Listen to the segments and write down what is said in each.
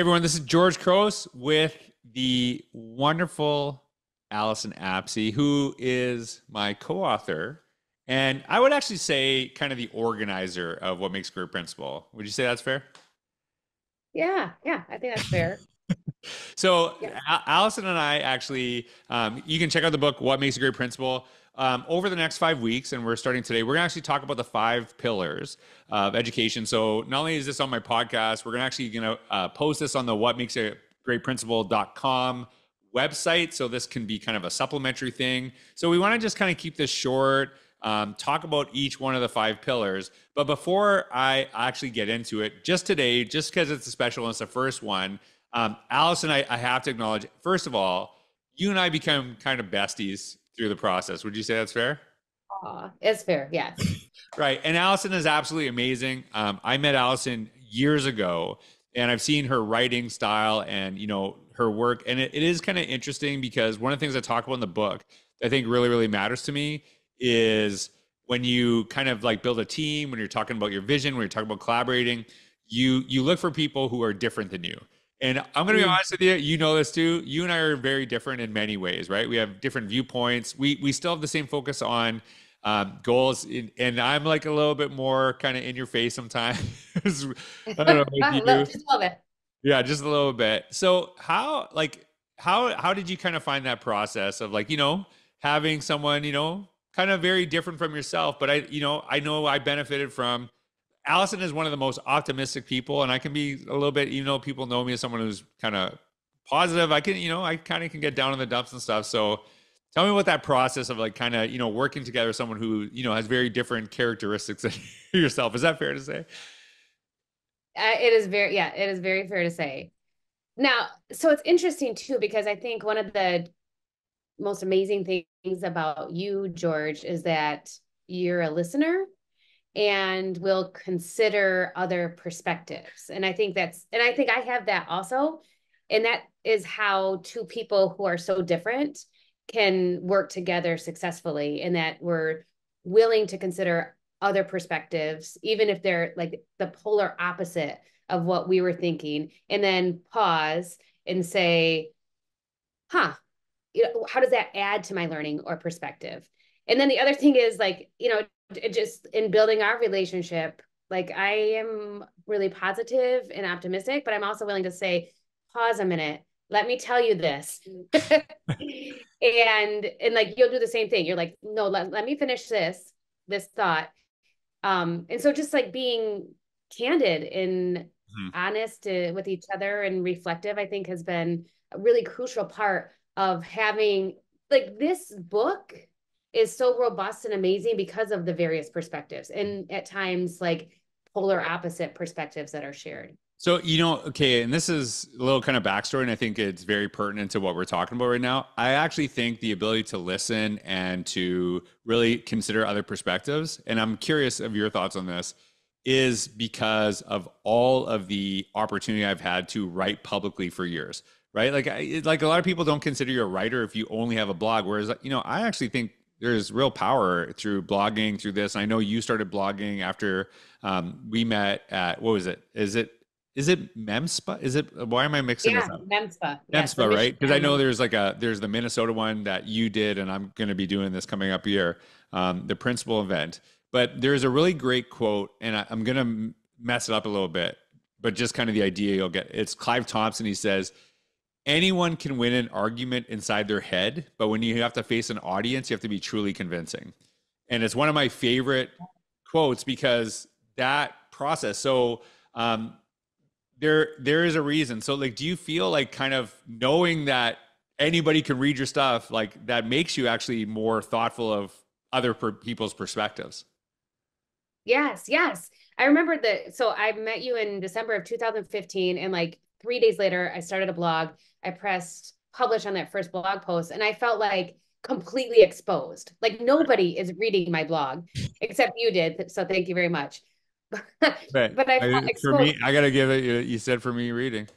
everyone, this is George Couros with the wonderful Allyson Apsey, who is my co author. And I would actually say, kind of the organizer of what makes a great principal. Would you say that's fair? Yeah, yeah, I think that's fair. so, yeah. Allyson and I actually, um, you can check out the book, What Makes a Great Principal. Um, over the next five weeks, and we're starting today, we're going to actually talk about the five pillars of education. So, not only is this on my podcast, we're going to actually going to uh, post this on the What Makes a Great Principal.com website. So, this can be kind of a supplementary thing. So, we want to just kind of keep this short. Um, talk about each one of the five pillars. But before I actually get into it, just today, just because it's a special and it's the first one, um, Allyson, I, I have to acknowledge, first of all, you and I become kind of besties through the process. Would you say that's fair? Uh, it's fair, yes. right. And Allyson is absolutely amazing. Um, I met Allyson years ago and I've seen her writing style and, you know, her work. And it, it is kind of interesting because one of the things I talk about in the book I think really, really matters to me is when you kind of like build a team, when you're talking about your vision, when you're talking about collaborating, you you look for people who are different than you. And I'm going to be mm. honest with you, you know this too. You and I are very different in many ways, right? We have different viewpoints. We we still have the same focus on um, goals, in, and I'm like a little bit more kind of in your face sometimes. I don't know you do. Just a little bit. Yeah, just a little bit. So how like how how did you kind of find that process of like you know having someone you know kind of very different from yourself, but I you know I know I benefited from Allyson is one of the most optimistic people, and I can be a little bit, even though people know me as someone who's kind of positive. I can, you know, I kind of can get down in the dumps and stuff. So, tell me what that process of like kind of, you know, working together with someone who, you know, has very different characteristics than yourself. Is that fair to say? Uh, it is very, yeah, it is very fair to say. Now, so it's interesting too because I think one of the most amazing things about you, George, is that you're a listener and will consider other perspectives. And I think that's, and I think I have that also. And that is how two people who are so different can work together successfully, and that we're willing to consider other perspectives, even if they're like the polar opposite of what we were thinking, and then pause and say, huh, you know, how does that add to my learning or perspective? And then the other thing is like, you know, just in building our relationship, like I am really positive and optimistic, but I'm also willing to say, pause a minute, let me tell you this. and and like you'll do the same thing. You're like, no, let, let me finish this, this thought. Um, and so just like being candid and mm-hmm. honest uh, with each other and reflective, I think has been a really crucial part of having like this book is so robust and amazing because of the various perspectives and at times like polar opposite perspectives that are shared. So, you know, okay, and this is a little kind of backstory, and I think it's very pertinent to what we're talking about right now. I actually think the ability to listen and to really consider other perspectives, and I'm curious of your thoughts on this, is because of all of the opportunity I've had to write publicly for years, right? Like, I, like a lot of people don't consider you a writer if you only have a blog, whereas, you know, I actually think there's real power through blogging through this. I know you started blogging after um, we met at what was it? Is it is it Memspa? Is it why am I mixing yeah, this up? Memspa. Memspa, right? Because I know there's like a there's the Minnesota one that you did, and I'm going to be doing this coming up year, um, the principal event. But there's a really great quote, and I, I'm going to mess it up a little bit, but just kind of the idea you'll get. It's Clive Thompson. He says, anyone can win an argument inside their head, but when you have to face an audience, you have to be truly convincing. And it's one of my favorite quotes because that process. So um, there there is a reason. So like, do you feel like kind of knowing that anybody can read your stuff, like that makes you actually more thoughtful of other per- people's perspectives? Yes, yes. I remember that. So I met you in December of 2015, and like three days later, I started a blog. I pressed publish on that first blog post, and I felt like completely exposed. Like nobody is reading my blog except you did. So thank you very much. but, but I felt exposed. for me, I gotta give it. You, you said for me reading.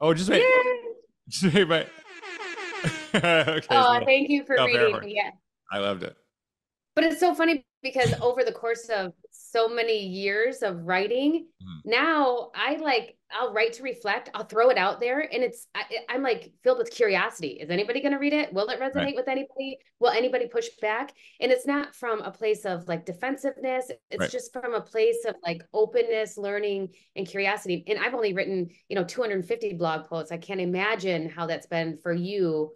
Oh, just wait. just wait, but. okay, oh, so thank you for reading. Yeah. I loved it. but it's so funny because over the course of so many years of writing mm-hmm. now i like i'll write to reflect i'll throw it out there and it's I, am like filled with curiosity is anybody going to read it will it resonate right. with anybody will anybody push back and it's not from a place of like defensiveness it's right. just from a place of like openness learning and curiosity and i've only written you know 250 blog posts i can't imagine how that's been for you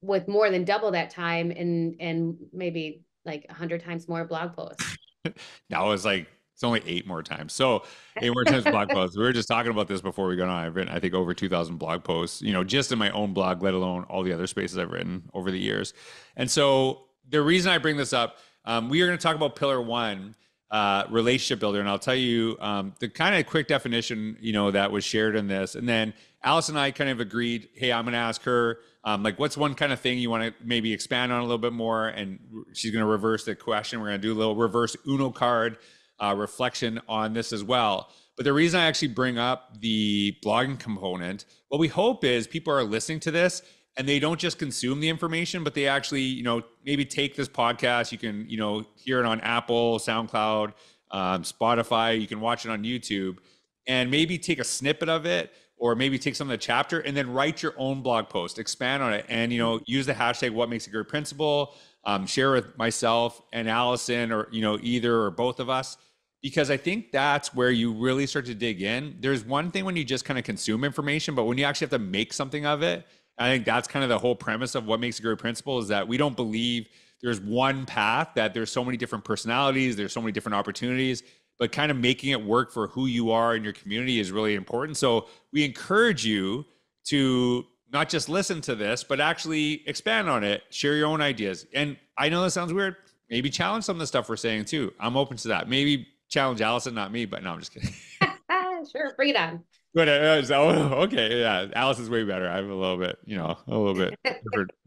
with more than double that time and and maybe like a hundred times more blog posts. now it's like it's only eight more times. So eight more times blog posts. We were just talking about this before we got on. I've written, I think, over 2,000 blog posts, you know, just in my own blog, let alone all the other spaces I've written over the years. And so the reason I bring this up, um, we are going to talk about pillar one, uh, relationship builder. And I'll tell you um, the kind of quick definition, you know, that was shared in this. And then Alice and I kind of agreed, hey, I'm going to ask her um, like, what's one kind of thing you want to maybe expand on a little bit more? And she's going to reverse the question. We're going to do a little reverse Uno card uh, reflection on this as well. But the reason I actually bring up the blogging component, what we hope is people are listening to this and they don't just consume the information, but they actually, you know, maybe take this podcast. You can, you know, hear it on Apple, SoundCloud, um, Spotify. You can watch it on YouTube, and maybe take a snippet of it or maybe take some of the chapter and then write your own blog post, expand on it, and you know use the hashtag What Makes a Great Principal. Um, share with myself and Allyson, or you know either or both of us, because I think that's where you really start to dig in. There's one thing when you just kind of consume information, but when you actually have to make something of it, I think that's kind of the whole premise of what makes a great principal is that we don't believe there's one path that there's so many different personalities, there's so many different opportunities but kind of making it work for who you are in your community is really important. So we encourage you to not just listen to this, but actually expand on it, share your own ideas. And I know that sounds weird. Maybe challenge some of the stuff we're saying too. I'm open to that. Maybe challenge Allyson, not me, but no, I'm just kidding. sure, bring it on. But uh, so, okay, yeah, Alice is way better. I'm a little bit, you know, a little bit.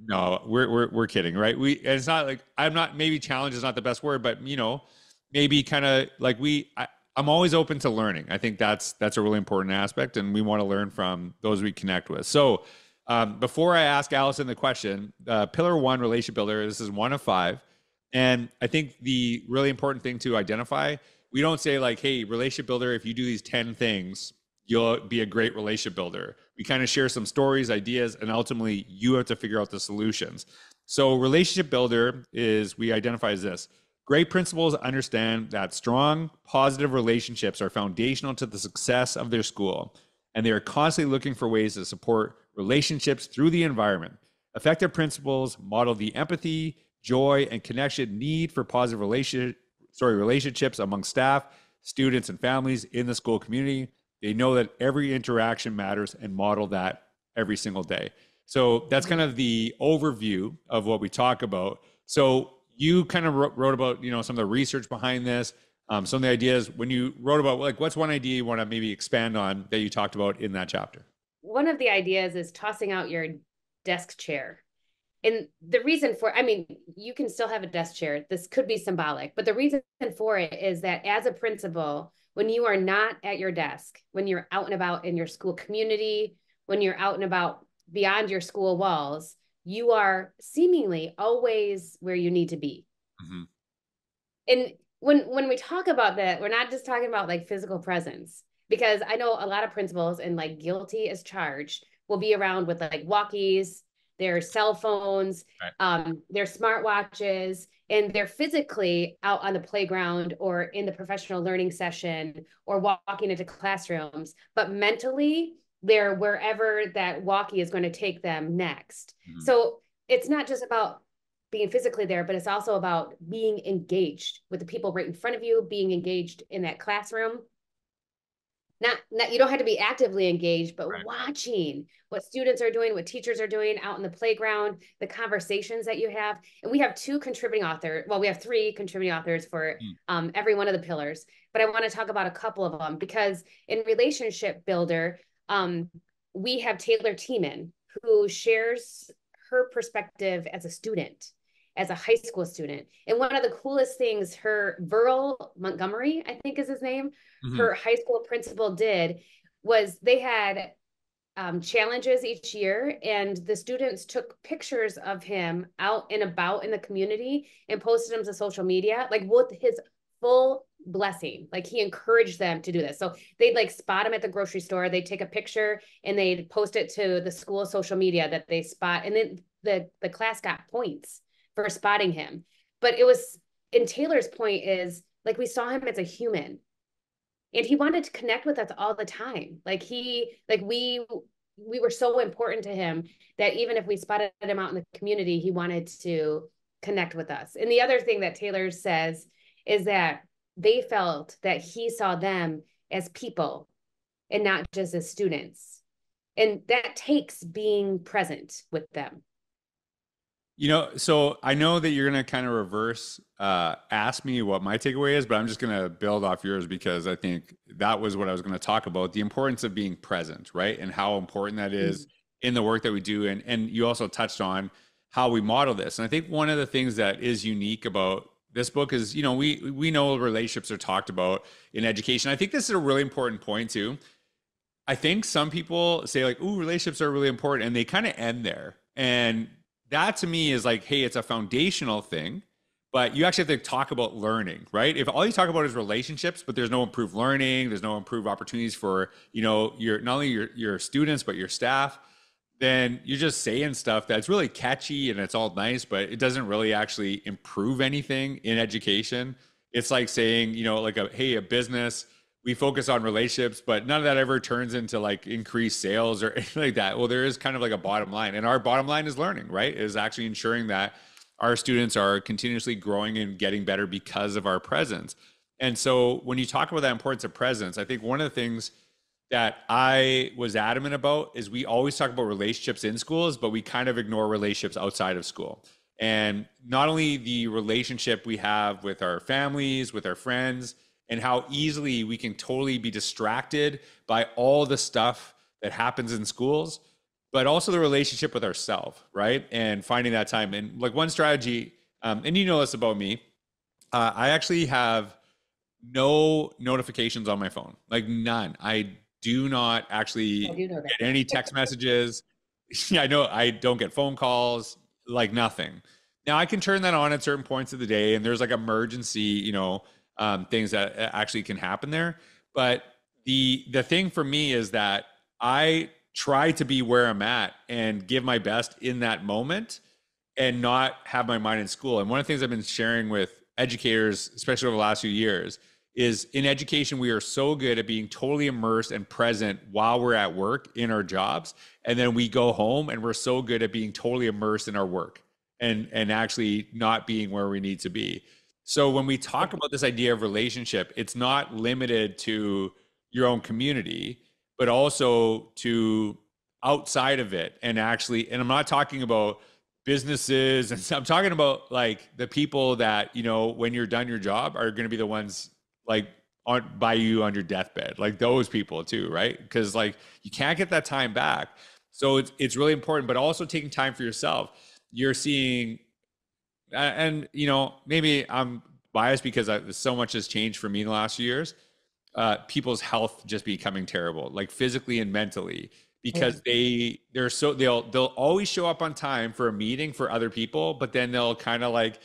no, we're we're we're kidding, right? We it's not like I'm not. Maybe challenge is not the best word, but you know, maybe kind of like we I, i'm always open to learning. I think that's that's a really important aspect and we want to learn from those we connect with. So um, before i ask allyson the question uh, pillar one relationship builder this is one of five. And i think the really important thing to identify we don't say like hey relationship builder if you do these 10 things you'll be a great relationship builder. We kind of share some stories ideas and ultimately you have to figure out the solutions. So relationship builder is we identify as this Great principals understand that strong, positive relationships are foundational to the success of their school, and they are constantly looking for ways to support relationships through the environment. Effective principals model the empathy, joy, and connection need for positive relation, sorry, relationships among staff, students, and families in the school community. They know that every interaction matters and model that every single day. So that's kind of the overview of what we talk about. So you kind of wrote about you know some of the research behind this um, some of the ideas when you wrote about like what's one idea you want to maybe expand on that you talked about in that chapter? One of the ideas is tossing out your desk chair. And the reason for i mean you can still have a desk chair. This could be symbolic but the reason for it is that as a principal when you are not at your desk when you're out and about in your school community when you're out and about beyond your school walls you are seemingly always where you need to be. Mm-hmm. And when when we talk about that, we're not just talking about like physical presence because I know a lot of principals and like guilty as charged will be around with like walkies, their cell phones, right. um, their smartwatches, and they're physically out on the playground or in the professional learning session or walking into classrooms, but mentally they're wherever that walkie is going to take them next. Mm-hmm. So it's not just about being physically there, but it's also about being engaged with the people right in front of you, being engaged in that classroom. Not, not you don't have to be actively engaged, but right. watching what students are doing, what teachers are doing out in the playground, the conversations that you have. And we have two contributing authors. Well, we have three contributing authors for mm. um, every one of the pillars, but I want to talk about a couple of them because in relationship builder, um, we have Taylor Tiemann, who shares her perspective as a student, as a high school student. And one of the coolest things her Verl Montgomery, I think is his name, mm-hmm. her high school principal did was they had um, challenges each year, and the students took pictures of him out and about in the community and posted them to social media, like with his full blessing. Like he encouraged them to do this. So they'd like spot him at the grocery store, they'd take a picture and they'd post it to the school social media that they spot, and then the the class got points for spotting him. But it was, in Taylor's point is like we saw him as a human and he wanted to connect with us all the time like he like we we were so important to him that even if we spotted him out in the community he wanted to connect with us and the other thing that taylor says is that they felt that he saw them as people and not just as students and that takes being present with them you know, so I know that you're going to kind of reverse uh, ask me what my takeaway is, but I'm just going to build off yours because I think that was what I was going to talk about the importance of being present, right? And how important that is mm-hmm. in the work that we do. And, and you also touched on how we model this. And I think one of the things that is unique about this book is, you know, we, we know relationships are talked about in education. I think this is a really important point too. I think some people say like, "Ooh, relationships are really important," and they kind of end there. And that to me is like, hey, it's a foundational thing, but you actually have to talk about learning, right? If all you talk about is relationships, but there's no improved learning, there's no improved opportunities for, you know, your not only your your students, but your staff, then you're just saying stuff that's really catchy and it's all nice, but it doesn't really actually improve anything in education. It's like saying, you know, like a hey, a business we focus on relationships, but none of that ever turns into like increased sales or anything like that. Well, there is kind of like a bottom line, and our bottom line is learning, right? Is actually ensuring that our students are continuously growing and getting better because of our presence. And so when you talk about that importance of presence, I think one of the things that I was adamant about is we always talk about relationships in schools, but we kind of ignore relationships outside of school. And not only the relationship we have with our families, with our friends, and how easily we can totally be distracted by all the stuff that happens in schools but also the relationship with ourselves right? And finding that time. And like one strategy um, and you know this about me uh, i actually have no notifications on my phone. Like none. I do not actually get any text messages yeah i know i don't get phone calls like nothing now i can turn that on at certain points of the day and there's like emergency you know um, things that actually can happen there. But the the thing for me is that I try to be where I'm at and give my best in that moment and not have my mind in school. And one of the things I've been sharing with educators, especially over the last few years, is in education, we are so good at being totally immersed and present while we're at work in our jobs. And then we go home and we're so good at being totally immersed in our work and, and actually not being where we need to be. So when we talk about this idea of relationship, it's not limited to your own community, but also to outside of it. And actually, and I'm not talking about businesses and I'm talking about like the people that, you know, when you're done your job are going to be the ones like on by you on your deathbed, like those people too, right? Because like you can't get that time back. So it's it's really important, but also taking time for yourself. You're seeing and you know maybe i'm biased because I, so much has changed for me in the last few years uh, people's health just becoming terrible like physically and mentally because they they're so they'll they'll always show up on time for a meeting for other people but then they'll kind of like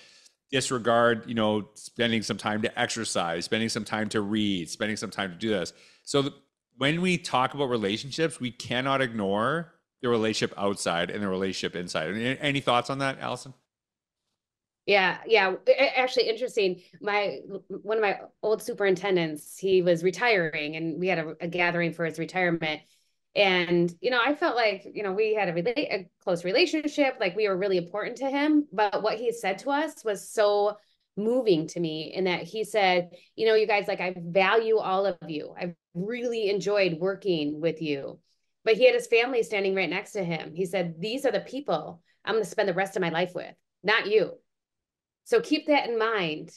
disregard you know spending some time to exercise spending some time to read spending some time to do this so the, when we talk about relationships we cannot ignore the relationship outside and the relationship inside any, thoughts on that allyson yeah, yeah. Actually, interesting. My one of my old superintendents, he was retiring, and we had a, a gathering for his retirement. And you know, I felt like you know we had a, rela- a close relationship, like we were really important to him. But what he said to us was so moving to me, in that he said, you know, you guys, like I value all of you. I've really enjoyed working with you. But he had his family standing right next to him. He said, "These are the people I'm going to spend the rest of my life with, not you." So keep that in mind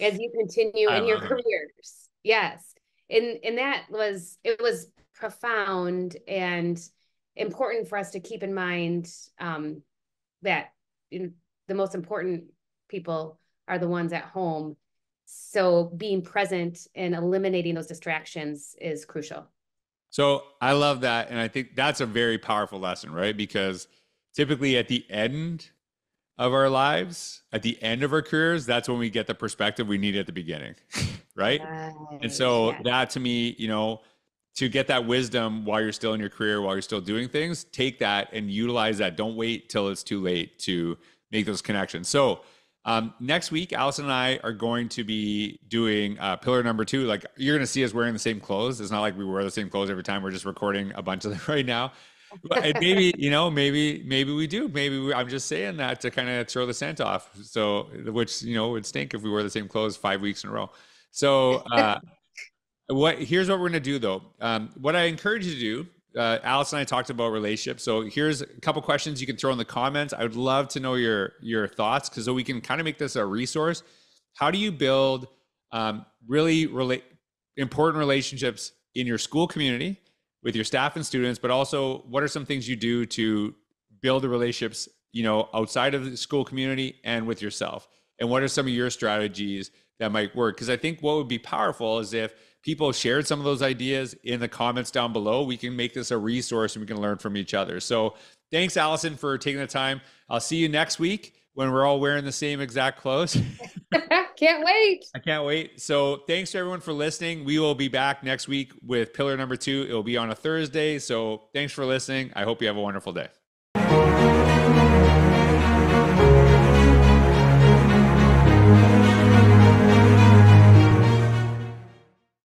as you continue in your careers. Yes. And and that was it was profound and important for us to keep in mind um, that in, the most important people are the ones at home. So being present and eliminating those distractions is crucial. So I love that. And I think that's a very powerful lesson, right? Because typically at the end of our lives, at the end of our careers, that's when we get the perspective we need at the beginning, right? right. And so yeah. that to me, you know, to get that wisdom while you're still in your career, while you're still doing things, take that and utilize that. Don't wait till it's too late to make those connections. So um, next week, Allyson and I are going to be doing uh, pillar number two. Like you're going to see us wearing the same clothes. It's not like we wear the same clothes every time. We're just recording a bunch of them right now. But maybe you know, maybe maybe we do. Maybe we, I'm just saying that to kind of throw the scent off. So, which you know would stink if we wore the same clothes five weeks in a row. So, uh, what here's what we're going to do though. Um, what I encourage you to do uh, Alice and I talked about relationships. So here's a couple questions you can throw in the comments. I would love to know your your thoughts because so we can kind of make this a resource. How do you build um, really rela- important relationships in your school community with your staff and students, but also what are some things you do to build the relationships, you know, outside of the school community and with yourself? And what are some of your strategies that might work? Because I think what would be powerful is if people shared some of those ideas in the comments down below. We can make this a resource and we can learn from each other. So thanks, Allyson, for taking the time. I'll see you next week when we're all wearing the same exact clothes. can't wait. I can't wait. So thanks to everyone for listening. We will be back next week with pillar number two. It will be on a Thursday. So thanks for listening. I hope you have a wonderful day.